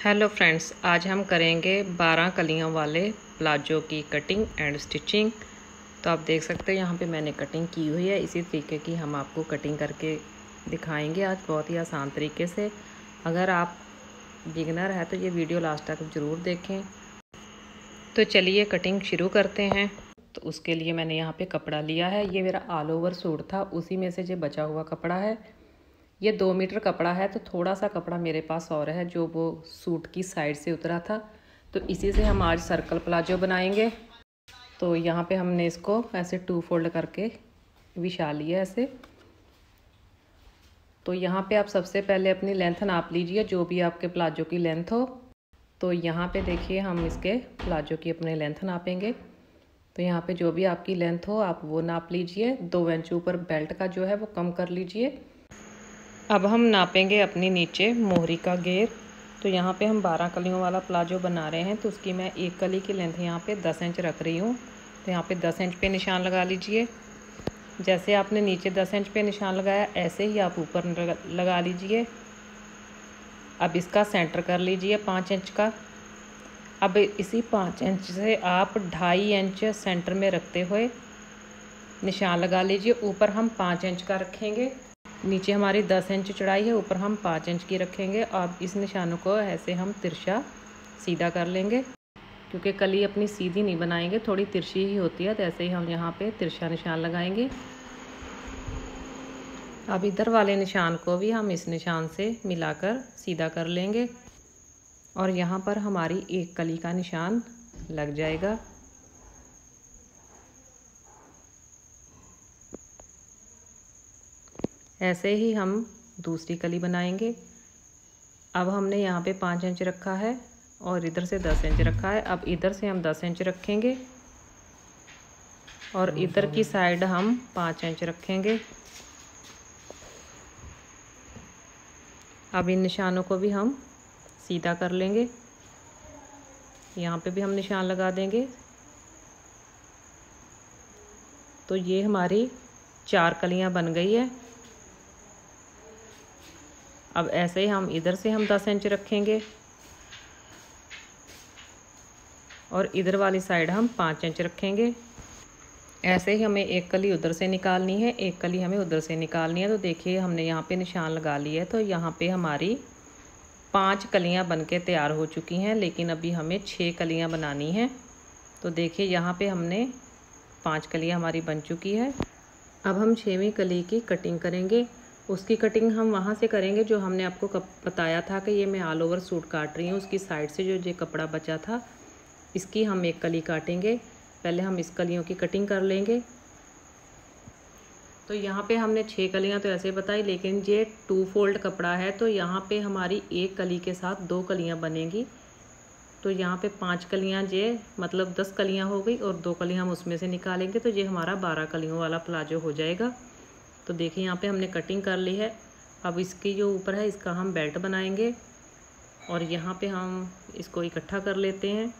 Hello friends आज हम करेंगे 12 कलियों वाले प्लाजो की कटिंग एंड स्टिचिंग तो आप देख सकते हैं, यहाँ पे मैंने कटिंग की हुई है। इसी तरीके की हम आपको कटिंग करके दिखाएँगे आज बहुत ही आसान तरीके से। अगर आप बिगनर है तो ये वीडियो लास्ट तक ज़रूर देखें। तो चलिए कटिंग शुरू करते हैं। तो उसके लिए मैंने यहाँ पे कपड़ा लिया है। ये मेरा ऑल ओवर सूट था। उसी में से जो बचा हुआ कपड़ा है ये दो मीटर कपड़ा है तो थोड़ा सा कपड़ा मेरे पास और है, जो वो सूट की साइड से उतरा था। तो इसी से हम आज सर्कल प्लाजो बनाएँगे। तो यहाँ पे हमने इसको ऐसे टू फोल्ड करके विछा लिया ऐसे। तो यहाँ पे आप सबसे पहले अपनी लेंथ नाप लीजिए, जो भी आपके प्लाजो की लेंथ हो। तो यहाँ पे देखिए हम इसके प्लाजो की अपने लेंथ नापेंगे। तो यहाँ पे जो भी आपकी लेंथ हो, आप वो नाप लीजिए। दो इंच ऊपर बेल्ट का जो है, वो कम कर लीजिए। अब हम नापेंगे अपनी नीचे मोहरी का घेर। तो यहाँ पे हम 12 कलियों वाला प्लाजो बना रहे हैं। तो उसकी मैं एक कली की लेंथ यहाँ पे 10 इंच रख रही हूँ। तो यहाँ पे 10 इंच पे निशान लगा लीजिए। जैसे आपने नीचे 10 इंच पे निशान लगाया, ऐसे ही आप ऊपर लगा लीजिए। अब इसका सेंटर कर लीजिए पाँच इंच का। अब इसी पाँच इंच से आप ढाई इंच सेंटर में रखते हुए निशान लगा लीजिए। ऊपर हम पाँच इंच का रखेंगे। नीचे हमारी दस इंच चढ़ाई है, ऊपर हम पाँच इंच की रखेंगे। और इस निशानों को ऐसे हम तिरछा सीधा कर लेंगे, क्योंकि कली अपनी सीधी नहीं बनाएँगे, थोड़ी तिरछी ही होती है तो ऐसे ही हम यहाँ पे तिरछा निशान लगाएँगे। अब इधर वाले निशान को भी हम इस निशान से मिलाकर सीधा कर लेंगे, और यहाँ पर हमारी एक कली का निशान लग जाएगा। ऐसे ही हम दूसरी कली बनाएँगे। अब हमने यहाँ पे पाँच इंच रखा है और इधर से दस इंच रखा है। अब इधर से हम दस इंच रखेंगे और इधर की साइड हम पाँच इंच रखेंगे। अब इन निशानों को भी हम सीधा कर लेंगे। यहाँ पे भी हम निशान लगा देंगे। तो ये हमारी चार कलियाँ बन गई है। अब ऐसे ही हम इधर से हम दस इंच रखेंगे। और इधर वाली साइड हम पाँच इंच रखेंगे। ऐसे ही हमें एक कली उधर से निकालनी है, एक कली हमें उधर से निकालनी है। तो देखिए, हमने यहाँ पे निशान लगा लिया है तो यहाँ पे हमारी पाँच कलियाँ बन के तैयार हो चुकी हैं, लेकिन अभी हमें छः कलियाँ बनानी हैं। तो देखिए, यहाँ पे हमने पाँच कलियाँ हमारी बन चुकी है। अब हम छवीं कली की कटिंग करेंगे। उसकी कटिंग हम वहाँ से करेंगे जो हमने आपको बताया था कि ये मैं ऑल ओवर सूट काट रही हूँ। उसकी साइड से जो ये कपड़ा बचा था, इसकी हम एक कली काटेंगे। पहले हम इस कलियों की कटिंग कर लेंगे। तो यहाँ पे हमने छः कलियाँ तो ऐसे बताई, लेकिन ये टू फोल्ड कपड़ा है तो यहाँ पे हमारी एक कली के साथ दो कलियाँ बनेंगी। तो यहाँ पे पाँच कलियाँ ये मतलब दस कलियाँ हो गई और दो कलियाँ हम उसमें से निकालेंगे तो ये हमारा बारह कलियों वाला प्लाजो हो जाएगा। तो देखिए, यहाँ पे हमने कटिंग कर ली है। अब इसकी जो ऊपर है, इसका हम बेल्ट बनाएँगे और यहाँ पे हम इसको इकट्ठा कर लेते हैं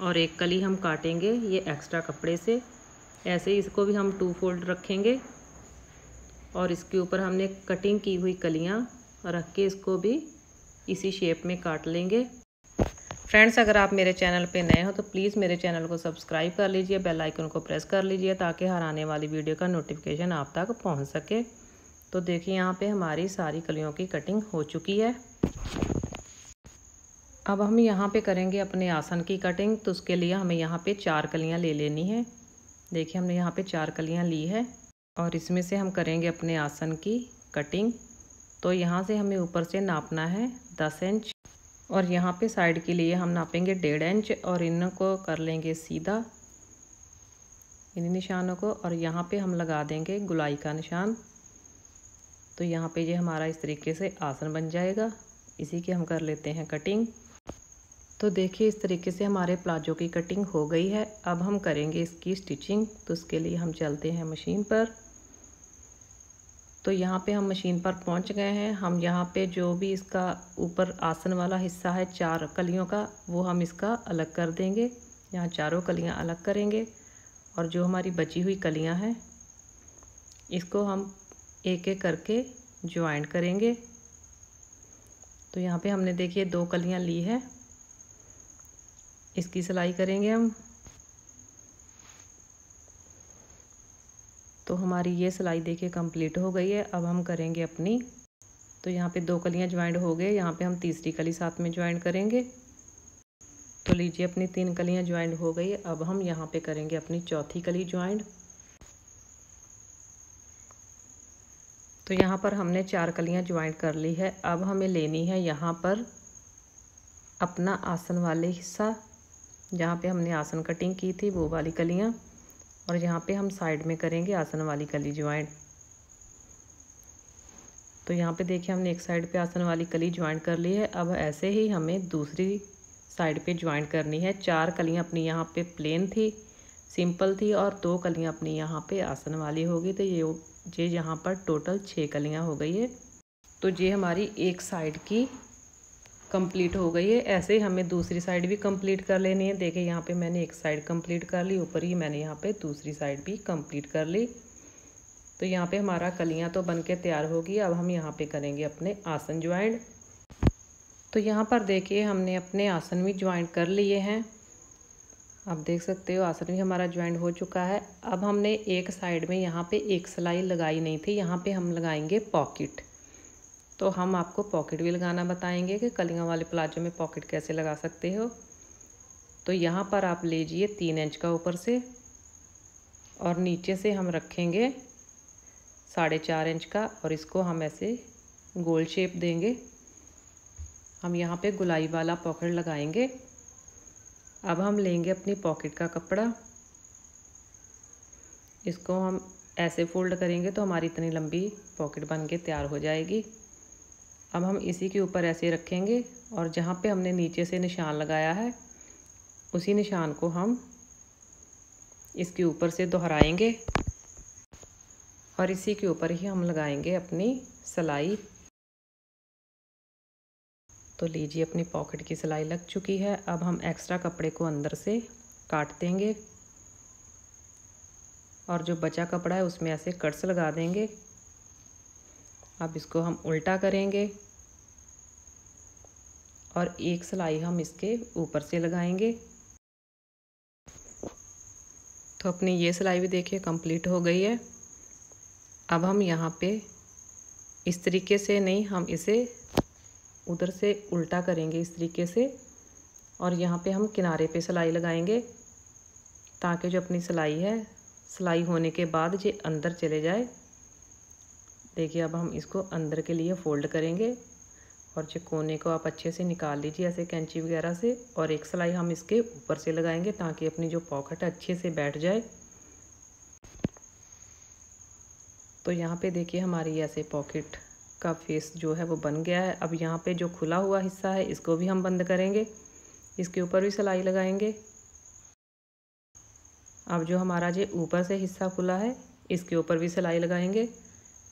और एक कली हम काटेंगे ये एक्स्ट्रा कपड़े से। ऐसे ही इसको भी हम टू फोल्ड रखेंगे और इसके ऊपर हमने कटिंग की हुई कलियाँ रख के इसको भी इसी शेप में काट लेंगे। फ्रेंड्स अगर आप मेरे चैनल पे नए हो तो प्लीज़ मेरे चैनल को सब्सक्राइब कर लीजिए बेल आइकन को प्रेस कर लीजिए, ताकि हर आने वाली वीडियो का नोटिफिकेशन आप तक पहुँच सके। तो देखिए, यहाँ पे हमारी सारी कलियों की कटिंग हो चुकी है। अब हम यहाँ पे करेंगे अपने आसन की कटिंग तो उसके लिए हमें यहाँ पे चार कलियाँ ले लेनी है। देखिए, हमने यहाँ पे चार कलियाँ ली है, और इसमें से हम करेंगे अपने आसन की कटिंग तो यहाँ से हमें ऊपर से नापना है दस इंच। और यहाँ पे साइड के लिए हम नापेंगे डेढ़ इंच और इनको कर लेंगे सीधा इन निशानों को। और यहाँ पे हम लगा देंगे गुलाई का निशान। तो यहाँ पे ये हमारा इस तरीके से आसन बन जाएगा। इसी की हम कर लेते हैं कटिंग। तो देखिए इस तरीके से हमारे प्लाजो की कटिंग हो गई है। अब हम करेंगे इसकी स्टिचिंग। तो उसके लिए हम चलते हैं मशीन पर। तो यहाँ पे हम मशीन पर पहुँच गए हैं। हम यहाँ पे जो भी इसका ऊपर आसन वाला हिस्सा है, चार कलियों का, वो हम इसका अलग कर देंगे। यहाँ चारों कलियाँ अलग करेंगे और जो हमारी बची हुई कलियाँ हैं, इसको हम एक एक करके ज्वाइंट करेंगे। तो यहाँ पे हमने देखिए दो कलियाँ ली है। इसकी सिलाई करेंगे हम। तो हमारी ये सिलाई देखिए कंप्लीट हो गई है। अब हम करेंगे अपनी तो यहाँ पे दो कलियाँ ज्वाइंट हो गए। यहाँ पे हम तीसरी कली साथ में ज्वाइंट करेंगे। तो लीजिए अपनी तीन कलियाँ ज्वाइंट हो गई। अब हम यहाँ पे करेंगे अपनी चौथी कली ज्वाइंट। तो यहाँ पर हमने चार कलियाँ ज्वाइंट कर ली है। अब हमें लेनी है यहाँ पर अपना आसन वाले हिस्सा। जहाँ पे हमने आसन कटिंग की थी, वो वाली कलियाँ। और यहाँ पे हम साइड में करेंगे आसन वाली कली ज्वाइंट। तो यहाँ पे देखिए हमने एक साइड पे आसन वाली कली ज्वाइंट कर ली है। अब ऐसे ही हमें दूसरी साइड पे ज्वाइंट करनी है। चार कलियाँ अपनी यहाँ पे प्लेन थी, सिंपल थी और दो कलियाँ अपनी यहाँ पे आसन वाली होगी तो ये ये यहाँ पर टोटल छः कलियाँ हो गई है। तो ये हमारी एक साइड की कंप्लीट हो गई है। ऐसे ही हमें दूसरी साइड भी कंप्लीट कर लेनी है। देखिए, यहाँ पे मैंने एक साइड कंप्लीट कर ली, ऊपर ही मैंने यहाँ पे दूसरी साइड भी कंप्लीट कर ली। तो यहाँ पे हमारा कलियाँ तो बन के तैयार होगी अब हम यहाँ पे करेंगे अपने आसन ज्वाइंट तो यहाँ पर देखिए, हमने अपने आसन भी ज्वाइंट कर लिए हैं। आप देख सकते हो, आसन भी हमारा ज्वाइंट हो चुका है। अब हमने एक साइड में यहाँ पे एक सिलाई लगाई नहीं थी। यहाँ पे हम लगाएँगे पॉकेट तो हम आपको पॉकेट भी लगाना बताएँगे कि कलियाँ वाले प्लाजो में पॉकेट कैसे लगा सकते हो। तो यहाँ पर आप लीजिए तीन इंच का ऊपर से और नीचे से हम रखेंगे साढ़े चार इंच का और इसको हम ऐसे गोल शेप देंगे। हम यहाँ पे गुलाई वाला पॉकेट लगाएँगे। अब हम लेंगे अपनी पॉकेट का कपड़ा। इसको हम ऐसे फोल्ड करेंगे तो हमारी इतनी लंबी पॉकेट बन के तैयार हो जाएगी। अब हम इसी के ऊपर ऐसे रखेंगे और जहाँ पे हमने नीचे से निशान लगाया है, उसी निशान को हम इसके ऊपर से दोहराएँगे और इसी के ऊपर ही हम लगाएँगे अपनी सिलाई। तो लीजिए, अपनी पॉकेट की सिलाई लग चुकी है। अब हम एक्स्ट्रा कपड़े को अंदर से काट देंगे और जो बचा कपड़ा है उसमें ऐसे कट्स लगा देंगे। अब इसको हम उल्टा करेंगे। और एक सिलाई हम इसके ऊपर से लगाएँगे। तो अपनी ये सिलाई भी देखिए कंप्लीट हो गई है। अब हम यहाँ पे इस तरीके से नहीं, हम इसे उधर से उल्टा करेंगे इस तरीके से। और यहाँ पे हम किनारे पे सिलाई लगाएँगे ताकि जो अपनी सिलाई है, सिलाई होने के बाद ये अंदर चले जाए। देखिए अब हम इसको अंदर के लिए फ़ोल्ड करेंगे। और जो कोने को आप अच्छे से निकाल लीजिए ऐसे कैंची वगैरह से और एक सिलाई हम इसके ऊपर से लगाएँगे ताकि अपनी जो पॉकेट है अच्छे से बैठ जाए। तो यहाँ पे देखिए हमारी ऐसे पॉकेट का फेस जो है वो बन गया है। अब यहाँ पे जो खुला हुआ हिस्सा है, इसको भी हम बंद करेंगे। इसके ऊपर भी सिलाई लगाएँगे। अब जो हमारा जो ऊपर से हिस्सा खुला है, इसके ऊपर भी सिलाई लगाएँगे।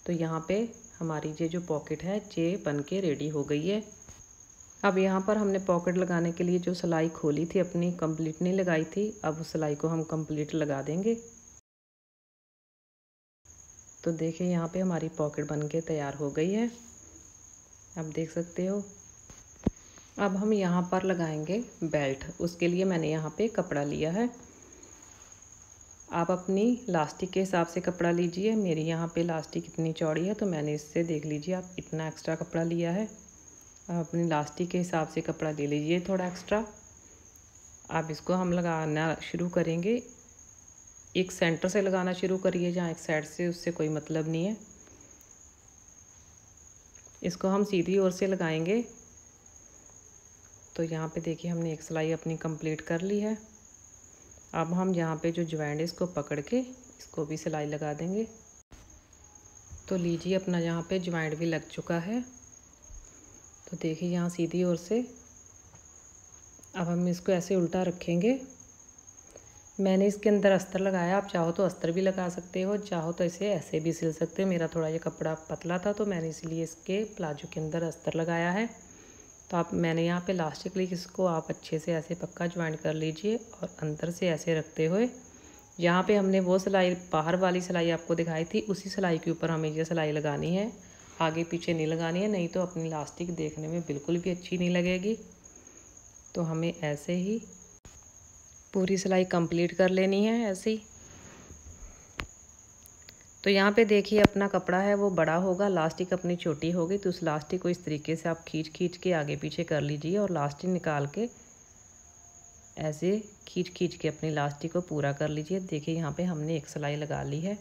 तो यहाँ पे हमारी ये जो पॉकेट है, ये बन के रेडी हो गई है। अब यहाँ पर हमने पॉकेट लगाने के लिए जो सिलाई खोली थी, अपनी कंप्लीट नहीं लगाई थी, अब उस सिलाई को हम कंप्लीट लगा देंगे। तो देखिए, यहाँ पे हमारी पॉकेट बन के तैयार हो गई है। अब देख सकते हो, अब हम यहाँ पर लगाएँगे बेल्ट उसके लिए मैंने यहाँ पे कपड़ा लिया है। आप अपनी लास्टिक के हिसाब से कपड़ा लीजिए। मेरी यहाँ पे लास्टिक इतनी चौड़ी है तो मैंने इससे देख लीजिए, आप इतना एक्स्ट्रा कपड़ा लिया है। आप अपनी लास्टिक के हिसाब से कपड़ा ले लीजिए थोड़ा एक्स्ट्रा आप इसको हम लगाना शुरू करेंगे। एक सेंटर से लगाना शुरू करिए, जहाँ एक साइड से, उससे कोई मतलब नहीं है। इसको हम सीधी ओर से लगाएँगे। तो यहाँ पे देखिए, हमने एक सिलाई अपनी कंप्लीट कर ली है। अब हम यहाँ पे जो ज्वाइंट है, इसको पकड़ के इसको भी सिलाई लगा देंगे। तो लीजिए, अपना यहाँ पे ज्वाइंट भी लग चुका है। तो देखिए, यहाँ सीधी ओर से। अब हम इसको ऐसे उल्टा रखेंगे। मैंने इसके अंदर अस्तर लगाया। आप चाहो तो अस्तर भी लगा सकते हो, चाहो तो इसे ऐसे भी सिल सकते हो। मेरा थोड़ा ये कपड़ा पतला था तो मैंने इसलिए इसके प्लाजो के अंदर अस्तर लगाया है। तो आप, मैंने यहाँ पे लास्टिकली इसको आप अच्छे से ऐसे पक्का ज्वाइन कर लीजिए और अंदर से ऐसे रखते हुए। यहाँ पे हमने वो सिलाई, बाहर वाली सिलाई आपको दिखाई थी, उसी सिलाई के ऊपर हमें ये सिलाई लगानी है। आगे पीछे नहीं लगानी है, नहीं तो अपनी लास्टिक देखने में बिल्कुल भी अच्छी नहीं लगेगी। तो हमें ऐसे ही पूरी सिलाई कंप्लीट कर लेनी है, ऐसे ही। तो यहाँ पे देखिए अपना कपड़ा है, वो बड़ा होगा, लास्टिक अपनी छोटी होगी तो उस लास्टिक को इस तरीके से आप खींच खींच के आगे पीछे कर लीजिए और लास्टिक निकाल के ऐसे खींच खींच के अपनी लास्टिक को पूरा कर लीजिए। देखिए यहाँ पे हमने एक सिलाई लगा ली है।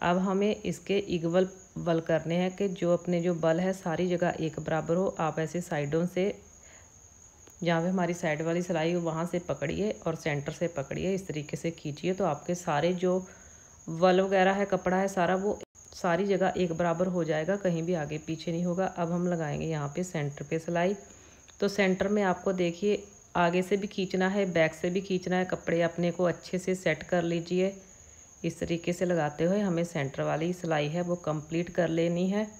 अब हमें इसके इगवल बल करने हैं कि जो अपने जो बल है सारी जगह एक बराबर हो। आप ऐसे साइडों से, जहाँ पे हमारी साइड वाली सिलाई हो वहाँ से पकड़िए और सेंटर से पकड़िए, इस तरीके से खींचिए। तो आपके सारे जो वल वगैरह है, कपड़ा है, सारा वो सारी जगह एक बराबर हो जाएगा, कहीं भी आगे पीछे नहीं होगा। अब हम लगाएँगे यहाँ पे सेंटर पे सिलाई। तो सेंटर में आपको देखिए, आगे से भी खींचना है बैक से भी खींचना है, कपड़े अपने को अच्छे से सेट कर लीजिए। इस तरीके से लगाते हुए हमें सेंटर वाली सिलाई है, वो कंप्लीट कर लेनी है।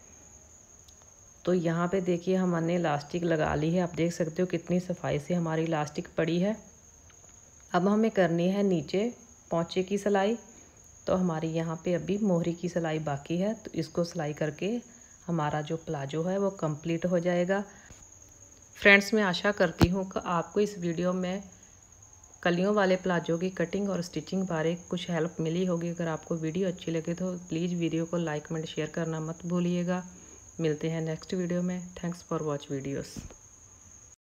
तो यहाँ पे देखिए, हमने इलास्टिक लगा ली है। आप देख सकते हो कितनी सफ़ाई से हमारी इलास्टिक पड़ी है। अब हमें करनी है नीचे पौचे की सिलाई। तो हमारी यहाँ पे अभी मोहरी की सिलाई बाकी है तो इसको सिलाई करके हमारा जो प्लाजो है वो कंप्लीट हो जाएगा। फ्रेंड्स, मैं आशा करती हूँ कि आपको इस वीडियो में कलियों वाले प्लाजो की कटिंग और स्टिचिंग बारे कुछ हेल्प मिली होगी। अगर आपको वीडियो अच्छी लगे तो प्लीज़ वीडियो को लाइक में शेयर करना मत भूलिएगा। मिलते हैं नेक्स्ट वीडियो में। Thanks for watch videos.